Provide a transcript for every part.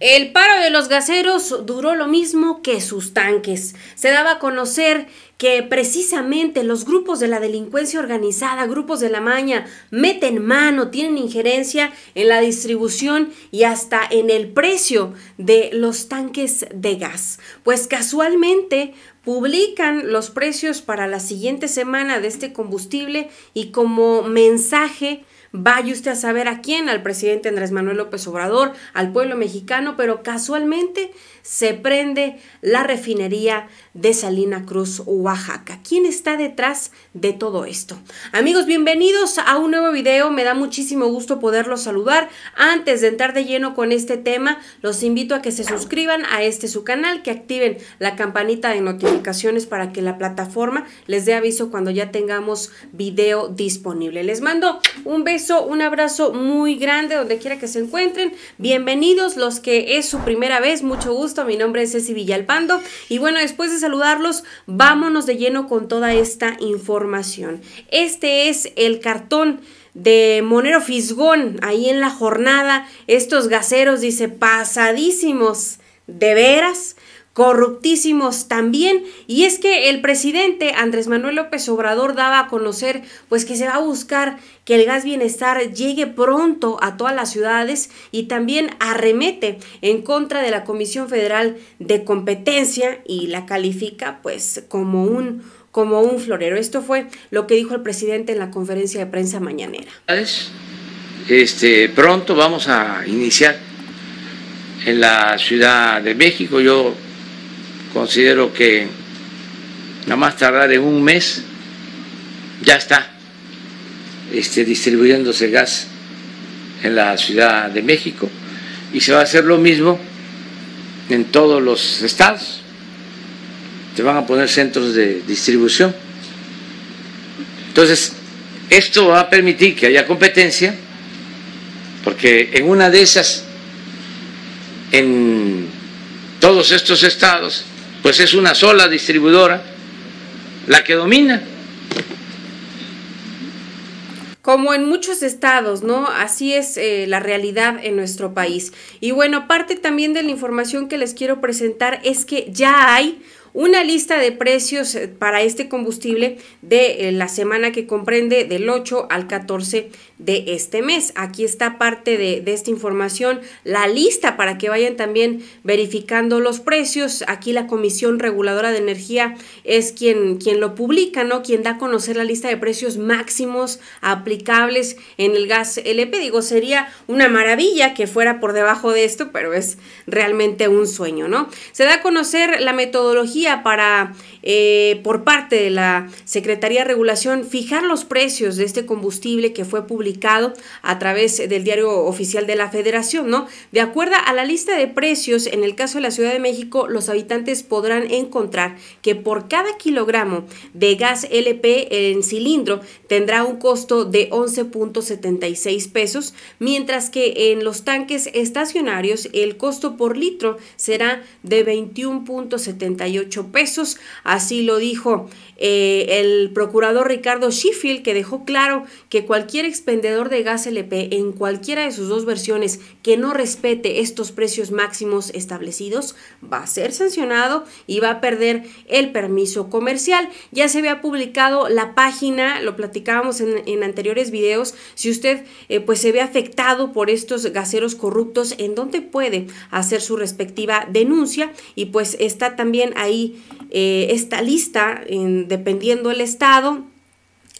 El paro de los gaseros duró lo mismo que sus tanques. Se daba a conocer que precisamente los grupos de la delincuencia organizada, grupos de la maña, meten mano, tienen injerencia en la distribución y hasta en el precio de los tanques de gas. Pues casualmente publican los precios para la siguiente semana de este combustible y como mensaje Vaya usted a saber a quién, al presidente Andrés Manuel López Obrador, al pueblo mexicano, pero casualmente se prende la refinería de Salina Cruz, Oaxaca. ¿Quién está detrás de todo esto? Amigos, bienvenidos a un nuevo video. Me da muchísimo gusto poderlos saludar. Antes de entrar de lleno con este tema, los invito a que se suscriban a este su canal, que activen la campanita de notificaciones para que la plataforma les dé aviso cuando ya tengamos video disponible. Les mando un beso, un abrazo muy grande donde quiera que se encuentren. Bienvenidos los que es su primera vez, mucho gusto. Mi nombre es Ceci Villalpando y bueno, después de saludarlos, vámonos de lleno con toda esta información. Este es el cartón de Monero Fisgón, ahí en la jornada, estos gaseros, dice, pasadísimos, de veras, corruptísimos también. Y es que el presidente Andrés Manuel López Obrador daba a conocer pues que se va a buscar que el gas bienestar llegue pronto a todas las ciudades y también arremete en contra de la Comisión Federal de Competencia y la califica pues como un como un florero. Esto fue lo que dijo el presidente en la conferencia de prensa mañanera. Este, pronto vamos a iniciar en la Ciudad de México. Yo considero que nada más tardar en un mes ya está este, distribuyéndose gas en la Ciudad de México y se va a hacer lo mismo en todos los estados. Se van a poner centros de distribución. Entonces, esto va a permitir que haya competencia, porque en una de esas, en todos estos estados, pues es una sola distribuidora la que domina. Como en muchos estados, ¿no? Así es eh, la realidad en nuestro país. Y bueno, parte también de la información que les quiero presentar es que ya hay una lista de precios eh, para este combustible de eh, la semana que comprende del 8 al 14 de este mes. Aquí está parte de, esta información, la lista para que vayan también verificando los precios. Aquí la Comisión Reguladora de Energía es quien, quien lo publica, ¿no? Quien da a conocer la lista de precios máximos aplicables en el gas LP. Digo, sería una maravilla que fuera por debajo de esto, pero es realmente un sueño, ¿no? Se da a conocer la metodología para, eh, por parte de la Secretaría de Regulación, fijar los precios de este combustible que fue publicado a través del diario oficial de la Federación, ¿no? De acuerdo a la lista de precios, en el caso de la Ciudad de México, los habitantes podrán encontrar que por cada kilogramo de gas LP en cilindro tendrá un costo de 11.76 pesos, mientras que en los tanques estacionarios el costo por litro será de 21.78 pesos. Así lo dijo eh, el procurador Ricardo Sheffield, que dejó claro que cualquier expendedor de gas LP en cualquiera de sus dos versiones que no respete estos precios máximos establecidos va a ser sancionado y va a perder el permiso comercial. Ya se había publicado la página, lo platicábamos en, anteriores videos, si usted eh, pues se ve afectado por estos gaseros corruptos, en donde puede hacer su respectiva denuncia y pues está también ahí eh, esta lista en dependiendo el estado,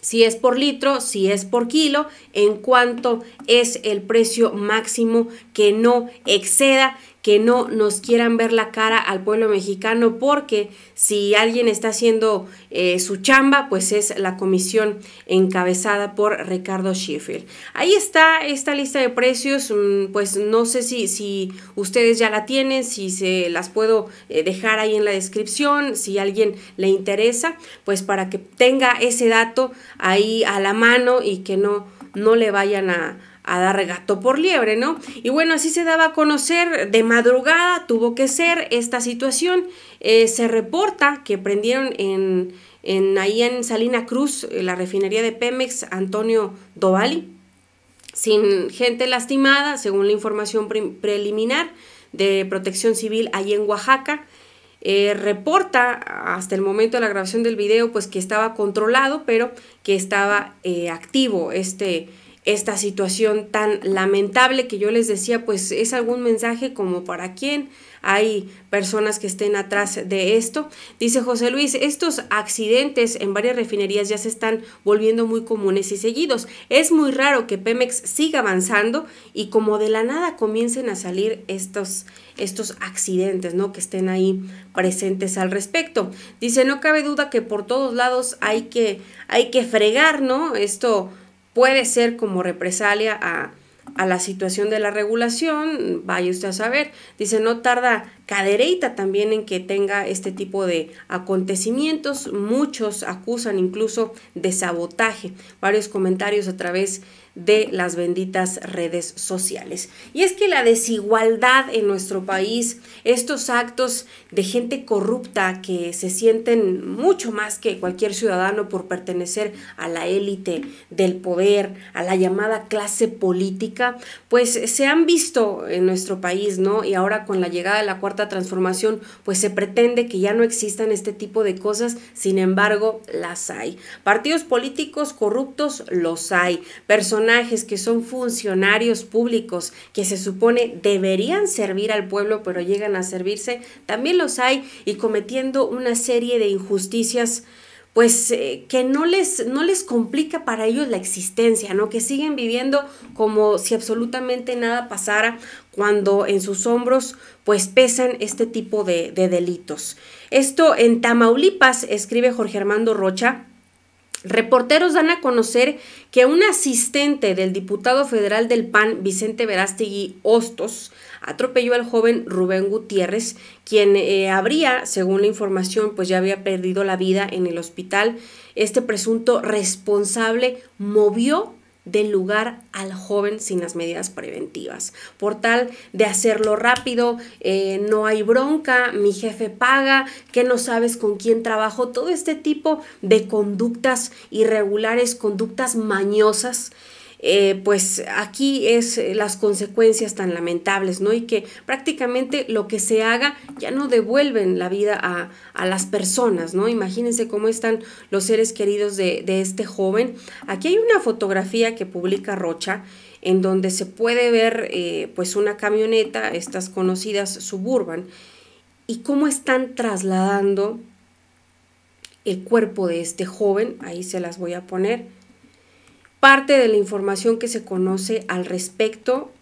si es por litro, si es por kilo, en cuanto es el precio máximo que no exceda que no nos quieran ver la cara al pueblo mexicano porque si alguien está haciendo eh, su chamba, pues es la comisión encabezada por Ricardo Sheffield. Ahí está esta lista de precios, mm, pues no sé si, si ustedes ya la tienen, si se las puedo eh, dejar ahí en la descripción, si a alguien le interesa, pues para que tenga ese dato ahí a la mano y que no, no le vayan a a dar gato por liebre, ¿no? Y bueno, así se daba a conocer de madrugada, tuvo que ser esta situación. Eh, se reporta que prendieron en, en, ahí en Salina Cruz, eh, la refinería de Pemex, Antonio Dovali, sin gente lastimada, según la información preliminar. de Protección Civil ahí en Oaxaca. Eh, reporta hasta el momento de la grabación del video pues que estaba controlado pero que estaba activo este esta situación tan lamentable que yo les decía, pues es algún mensaje como para quién hay personas que estén atrás de esto. Dice José Luis, estos accidentes en varias refinerías ya se están volviendo muy comunes y seguidos. Es muy raro que Pemex siga avanzando y como de la nada comiencen a salir estos, estos accidentes, ¿no? Que estén ahí presentes al respecto. Dice, no cabe duda que por todos lados hay que, hay que fregar, ¿no? Esto puede ser como represalia a, la situación de la regulación, vaya usted a saber, dice, no tarda Cadereyta también en que tenga este tipo de acontecimientos, muchos acusan incluso de sabotaje, varios comentarios a través de las benditas redes sociales. Y es que la desigualdad en nuestro país, estos actos de gente corrupta que se sienten mucho más que cualquier ciudadano por pertenecer a la élite del poder, a la llamada clase política, pues se han visto en nuestro país, ¿no? Y ahora con la llegada de la cuarta transformación, pues se pretende que ya no existan este tipo de cosas, sin embargo, las hay. Partidos políticos corruptos los hay. Personajes que son funcionarios públicos que se supone deberían servir al pueblo pero llegan a servirse, también los hay y cometiendo una serie de injusticias pues eh, que no les, no les complica para ellos la existencia, ¿no? Que siguen viviendo como si absolutamente nada pasara cuando en sus hombros pues pesan este tipo de, de delitos. Esto en Tamaulipas, escribe Jorge Armando Rocha, Reporteros dan a conocer que un asistente del diputado federal del PAN, Vicente Verástegui Hostos, atropelló al joven Rubén Gutiérrez, quien eh, habría, según la información, pues ya había perdido la vida en el hospital. Este presunto responsable movió del lugar al joven sin las medidas preventivas. Por tal de hacerlo rápido, eh, no hay bronca, mi jefe paga, que no sabes con quién trabajo, todo este tipo de conductas irregulares, conductas mañosas eh, pues aquí es eh, las consecuencias tan lamentables, ¿no? Y que prácticamente lo que se haga ya no devuelven la vida a, las personas, ¿no? Imagínense cómo están los seres queridos de, este joven. Aquí hay una fotografía que publica Rocha en donde se puede ver eh, pues una camioneta, estas conocidas suburban, y cómo están trasladando el cuerpo de este joven, ahí se las voy a poner, parte de la información que se conoce al respecto.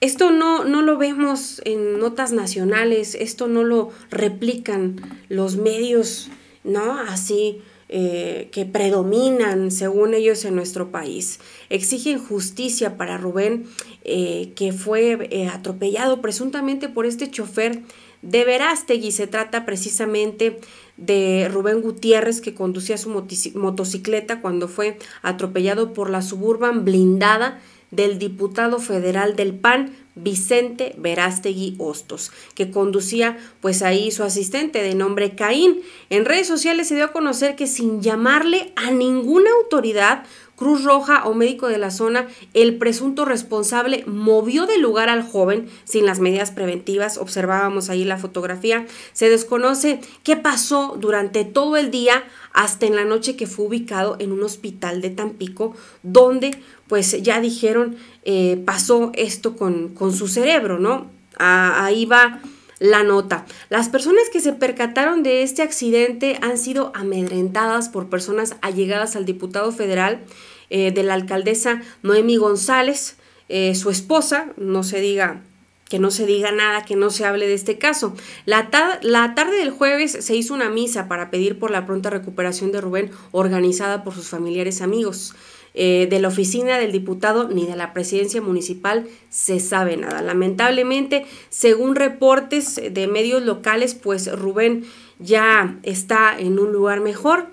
Esto no, no lo vemos en notas nacionales, esto no lo replican los medios, ¿no? Así eh, que predominan, según ellos, en nuestro país. Exigen justicia para Rubén, eh, que fue eh, atropellado presuntamente por este chofer de Verástegui. Se trata precisamente de Rubén Gutiérrez que conducía su motocicleta cuando fue atropellado por la suburban blindada del diputado federal del PAN, Vicente Verástegui Hostos, que conducía pues ahí su asistente de nombre Caín. En redes sociales se dio a conocer que sin llamarle a ninguna autoridad, Cruz Roja o médico de la zona, el presunto responsable movió del lugar al joven sin las medidas preventivas. Observábamos ahí la fotografía. Se desconoce qué pasó durante todo el día hasta en la noche que fue ubicado en un hospital de Tampico, donde pues ya dijeron eh, pasó esto con, con, su cerebro, ¿no? ahí va la nota. Las personas que se percataron de este accidente han sido amedrentadas por personas allegadas al diputado federal eh, de la alcaldesa Noemi González, eh, su esposa, no se diga que no se diga nada, que no se hable de este caso. La, la, tarde del jueves se hizo una misa para pedir por la pronta recuperación de Rubén, organizada por sus familiares amigos. Eh, de la oficina del diputado ni de la presidencia municipal se sabe nada. Lamentablemente, según reportes de medios locales, pues Rubén ya está en un lugar mejor,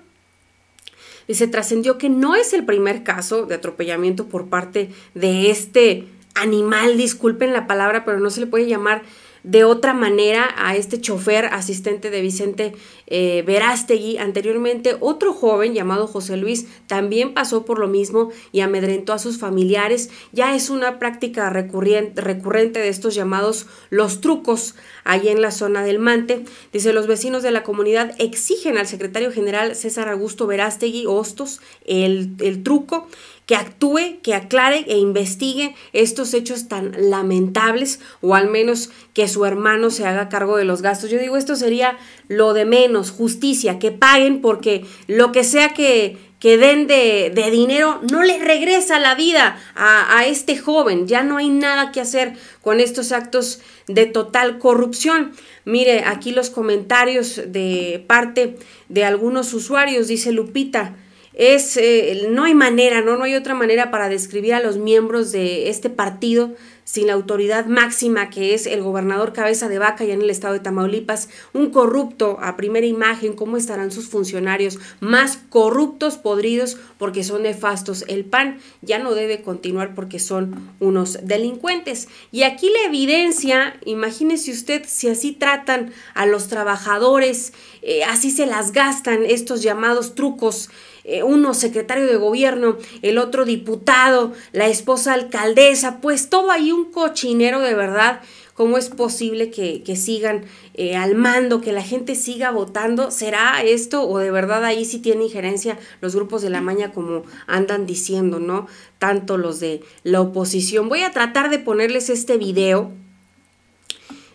se trascendió que no es el primer caso de atropellamiento por parte de este animal, disculpen la palabra, pero no se le puede llamar de otra manera a este chofer asistente de Vicente eh, Verástegui. Anteriormente, otro joven llamado José Luis también pasó por lo mismo y amedrentó a sus familiares. Ya es una práctica recurrente, de estos llamados los trucos ahí en la zona del Mante. Dice, los vecinos de la comunidad exigen al secretario general César Augusto Verástegui Hostos el, el truco que actúe, que aclare e investigue estos hechos tan lamentables o al menos que su hermano se haga cargo de los gastos. Yo digo, esto sería lo de menos, justicia, que paguen porque lo que sea que, que den de, de, dinero no le regresa la vida a, a este joven. Ya no hay nada que hacer con estos actos de total corrupción. Mire, aquí los comentarios de parte de algunos usuarios, dice Lupita es, eh, no hay manera, ¿no? No hay otra manera para describir a los miembros de este partido sin la autoridad máxima que es el gobernador cabeza de vaca ya en el estado de Tamaulipas, un corrupto a primera imagen, ¿cómo estarán sus funcionarios? Más corruptos, podridos, porque son nefastos. El PAN ya no debe continuar porque son unos delincuentes. Y aquí la evidencia, imagínese usted si así tratan a los trabajadores, eh, así se las gastan estos llamados trucos eh, uno secretario de gobierno, el otro diputado, la esposa alcaldesa, pues todo ahí un cochinero de verdad. ¿Cómo es posible que, sigan eh, al mando, que la gente siga votando? ¿Será esto o de verdad ahí sí tiene injerencia los grupos de la maña como andan diciendo, ¿no? Tanto los de la oposición. Voy a tratar de ponerles este video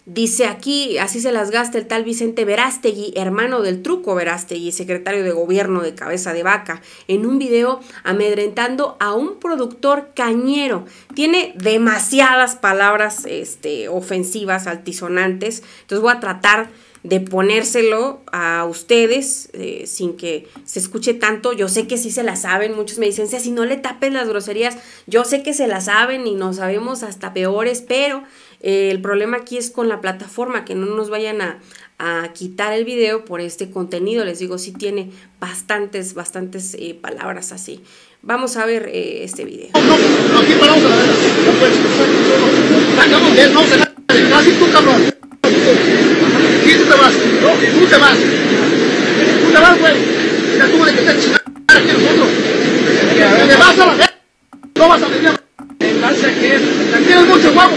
Dice aquí, así se las gasta el tal Vicente Verástegui, hermano del truco Verástegui, secretario de gobierno de Cabeza de Vaca, en un video amedrentando a un productor cañero. Tiene demasiadas palabras este, ofensivas, altisonantes, entonces voy a tratar de ponérselo a ustedes eh, sin que se escuche tanto. Yo sé que sí se la saben, muchos me dicen, si no le tapes las groserías, yo sé que se la saben y nos sabemos hasta peores, pero eh, el problema aquí es con la plataforma, que no nos vayan a, quitar el video por este contenido. Les digo, sí tiene bastantes, bastantes eh, palabras así. Vamos a ver este video. Aquí paramos a verdad. No puedes. Sacamos de no se la casi tú, cabrón. ¿Quién te vas? No, tú te vas. Tú te vas, güey. Ya tuvo de que No vas a venir. ¿En base a qué? Tienes mucho guapo.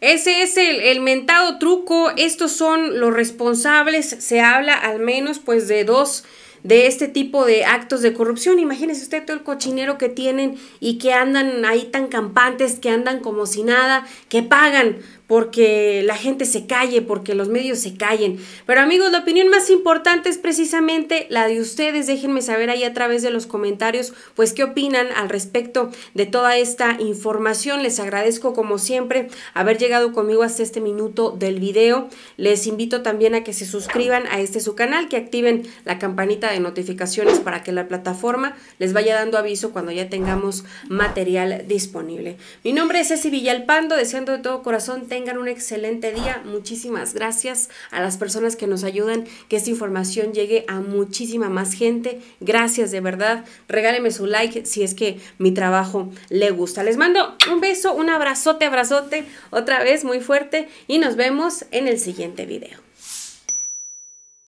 Ese es el, el, mentado truco, estos son los responsables, se habla al menos pues de dos de este tipo de actos de corrupción. Imagínese usted todo el cochinero que tienen y que andan ahí tan campantes, que andan como si nada, que pagan porque la gente se calle, porque los medios se callen. Pero amigos, la opinión más importante es precisamente la de ustedes. Déjenme saber ahí a través de los comentarios, pues qué opinan al respecto de toda esta información. Les agradezco como siempre haber llegado conmigo hasta este minuto del video. Les invito también a que se suscriban a este su canal, que activen la campanita de notificaciones para que la plataforma les vaya dando aviso cuando ya tengamos material disponible. Mi nombre es Ceci Villalpando, deseando de todo corazón tengan un excelente día. Muchísimas gracias a las personas que nos ayudan que esta información llegue a muchísima más gente. Gracias de verdad. Regáleme su like si es que mi trabajo le gusta. Les mando un beso, un abrazote, abrazote otra vez muy fuerte y nos vemos en el siguiente video.